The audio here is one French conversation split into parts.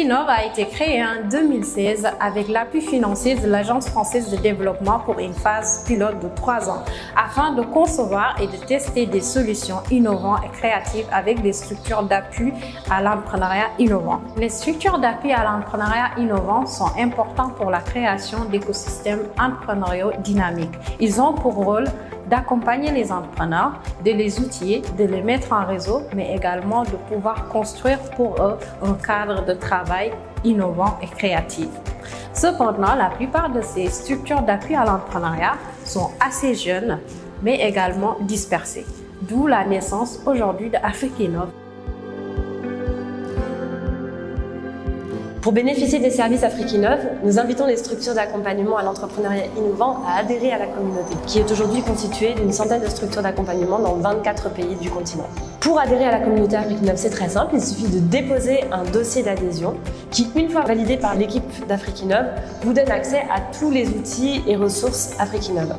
Afrikinov a été créé en 2016 avec l'appui financier de l'Agence française de développement pour une phase pilote de trois ans afin de concevoir et de tester des solutions innovantes et créatives avec des structures d'appui à l'entrepreneuriat innovant. Les structures d'appui à l'entrepreneuriat innovant sont importantes pour la création d'écosystèmes entrepreneuriaux dynamiques. Ils ont pour rôle d'accompagner les entrepreneurs, de les outiller, de les mettre en réseau, mais également de pouvoir construire pour eux un cadre de travail innovant et créatif. Cependant, la plupart de ces structures d'appui à l'entrepreneuriat sont assez jeunes, mais également dispersées. D'où la naissance aujourd'hui de Pour bénéficier des services Afrikinov, nous invitons les structures d'accompagnement à l'entrepreneuriat innovant à adhérer à la communauté, qui est aujourd'hui constituée d'une centaine de structures d'accompagnement dans 24 pays du continent. Pour adhérer à la communauté Afrikinov, c'est très simple, il suffit de déposer un dossier d'adhésion qui, une fois validé par l'équipe d'Afrikinov, vous donne accès à tous les outils et ressources Afrikinov.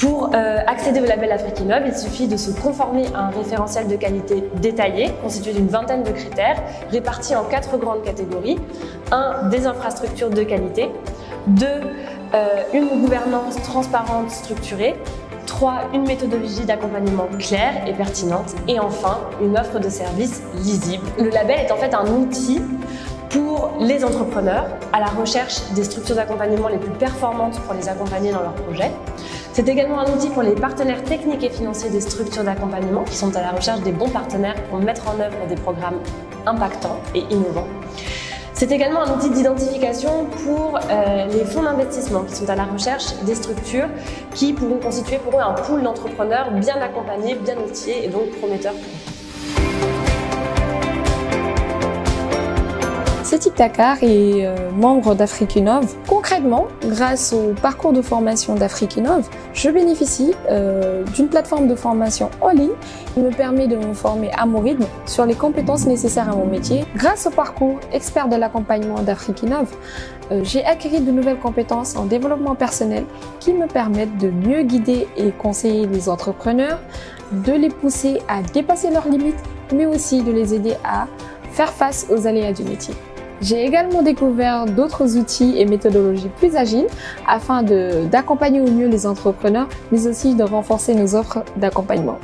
Pour euh, accéder au label Afrikinov, il suffit de se conformer à un référentiel de qualité détaillé, constitué d'une vingtaine de critères, répartis en quatre grandes catégories. 1. Des infrastructures de qualité. 2. Euh, une gouvernance transparente structurée. 3. Une méthodologie d'accompagnement claire et pertinente. Et enfin, une offre de services lisible. Le label est en fait un outil pour les entrepreneurs à la recherche des structures d'accompagnement les plus performantes pour les accompagner dans leurs projets. C'est également un outil pour les partenaires techniques et financiers des structures d'accompagnement qui sont à la recherche des bons partenaires pour mettre en œuvre des programmes impactants et innovants. C'est également un outil d'identification pour euh, les fonds d'investissement qui sont à la recherche des structures qui pourront constituer pour eux un pool d'entrepreneurs bien accompagnés, bien outillés et donc prometteurs pour eux. Tip Dakar est euh, membre d'Afrikinov. Concrètement, grâce au parcours de formation d'Afrikinov, je bénéficie euh, d'une plateforme de formation en ligne qui me permet de me former à mon rythme sur les compétences nécessaires à mon métier. Grâce au parcours expert de l'accompagnement d'Afrikinov, euh, j'ai acquis de nouvelles compétences en développement personnel qui me permettent de mieux guider et conseiller les entrepreneurs, de les pousser à dépasser leurs limites, mais aussi de les aider à faire face aux aléas du métier. J'ai également découvert d'autres outils et méthodologies plus agiles afin d'accompagner au mieux les entrepreneurs, mais aussi de renforcer nos offres d'accompagnement.